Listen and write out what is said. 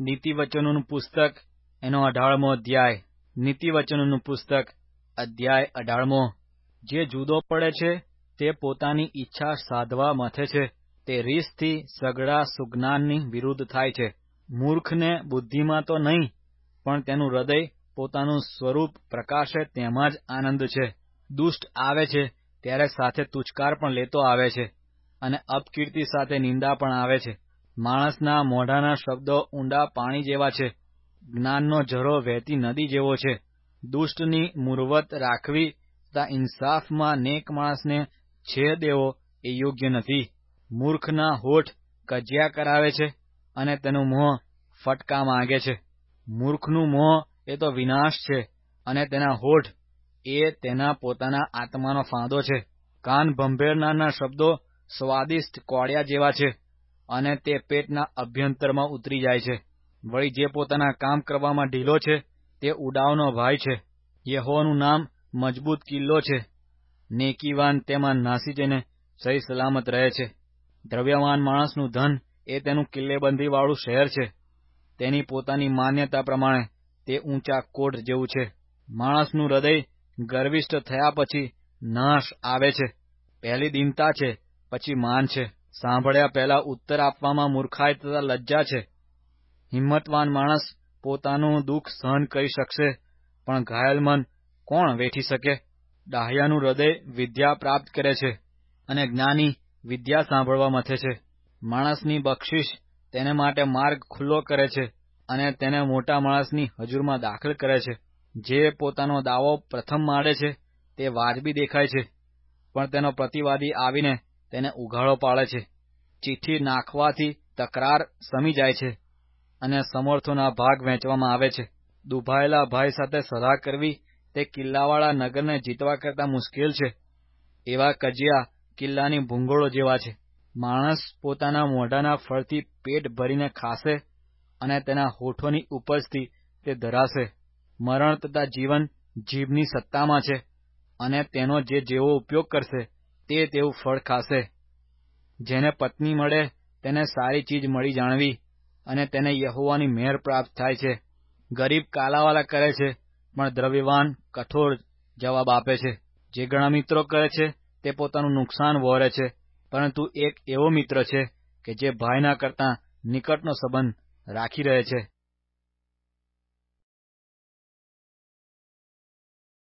નીતિવચનોનું પુસ્તક, એનો અઢારમો અધ્યાય. નીતિવચનોનું પુસ્તક, અધ્યાય અઢારમો. જે જુદો પડે છે, તે પોતાની ઈચ્છા સાધવા મથે છે. તે રીસથી સગડા સુજ્ઞાનની વિરુદ્ધ થાય છે. મૂર્ખને બુદ્ધિમાં તો નહીં, પણ તેનું હૃદય પોતાનું સ્વરૂપ પ્રકાશે તેમાં જ આનંદ છે. દુષ્ટ આવે છે, ત્યારે સાથે તુચકાર પણ લેતો આવે છે. અને અપકીર્તિ સાથે નિંદા પણ આવે છે. માણસના મોઢાના શબ્દો ઊંડા પાણી જેવા છે. જ્ઞાનનો ઝરો વહેતી નદી જેવો છે. દુષ્ટની મૂર્વત રાખવી તથા ઇન્સાફમાં નેક માણસને છે દેવો એ યોગ્ય નથી. મૂર્ખના હોઠ કજિયા કરાવે છે અને તેનું મોં ફટકા માંગે છે. મૂર્ખનું મોં એ તો વિનાશ છે અને તેના હોઠ એ તેના પોતાના આત્માનો ફાંદો છે. કાન ભંભેરનારના શબ્દો સ્વાદિષ્ટ કોળિયા જેવા છે. અને તે પેટના અભ્યંતરમાં ઉતરી જાય છે. વળી જે પોતાના કામ કરવામાં ઢીલો છે, તે ઉડાવનો ભાઈ છે. યહોવાનું નામ મજબૂત કિલ્લો છે. નેકીવાન તેમાં નાસી જઈને સહી સલામત રહે છે. દ્રવ્યવાન માણસનું ધન એ તેનું કિલ્લેબંધીવાળું શહેર છે. તેની પોતાની માન્યતા પ્રમાણે તે ઊંચા કોટ જેવું છે. માણસનું હૃદય ગર્વિષ્ઠ થયા પછી નાશ આવે છે. પહેલી દિનતા છે, પછી માન છે. સાંભળ્યા પહેલા ઉત્તર આપવામાં મૂર્ખાઈ તથા લજ્જા છે. હિંમતવાન માણસ પોતાનું દુઃખ સહન કરી શકશે, પણ ઘાયલ મન કોણ વેઠી શકે? ડાહ્યાનું હૃદય વિદ્યા પ્રાપ્ત કરે છે અને જ્ઞાની વિદ્યા સાંભળવા મથે છે. માણસની બક્ષિશ તેને માટે માર્ગ ખુલ્લો કરે છે અને તેને મોટા માણસની હજુરમાં દાખલ કરે છે. જે પોતાનો દાવો પ્રથમ માંડે છે તે વાજબી દેખાય છે, પણ તેનો પ્રતિવાદી આવીને તેને ઉઘાડો પાડે છે. ચિઠ્ઠી નાખવાથી તકરાર સમી જાય છે અને સમર્થોના ભાગ વહેંચવામાં આવે છે. દુભાયેલા ભાઈ સાથે સલાહ કરવી તે કિલ્લાવાળા નગરને જીતવા કરતા મુશ્કેલ છે. એવા કજિયા કિલ્લાની ભૂંગોળો જેવા છે. માણસ પોતાના મોઢાના ફળથી પેટ ભરીને ખાશે અને તેના હોઠોની ઉપજથી તે ધરાશે. મરણ તથા જીવન જીભની સત્તામાં છે અને તેનો જે જેવો ઉપયોગ કરશે તે તેવું ફળ ખાશે. જેને પત્ની મળે, તેને સારી ચીજ મળી જાણવી અને તેને યહોવાની મેર પ્રાપ્ત થાય છે. ગરીબ કાલાવાલા કરે છે, પણ દ્રવ્યવાન, કઠોર જવાબ આપે છે. જે ઘણા મિત્રો કરે છે, તે પોતાનું નુકસાન વહોરે છે. પરંતુ એક એવો મિત્ર છે કે જે ભાઈના કરતાં નિકટનો સંબંધ રાખી રહે છે.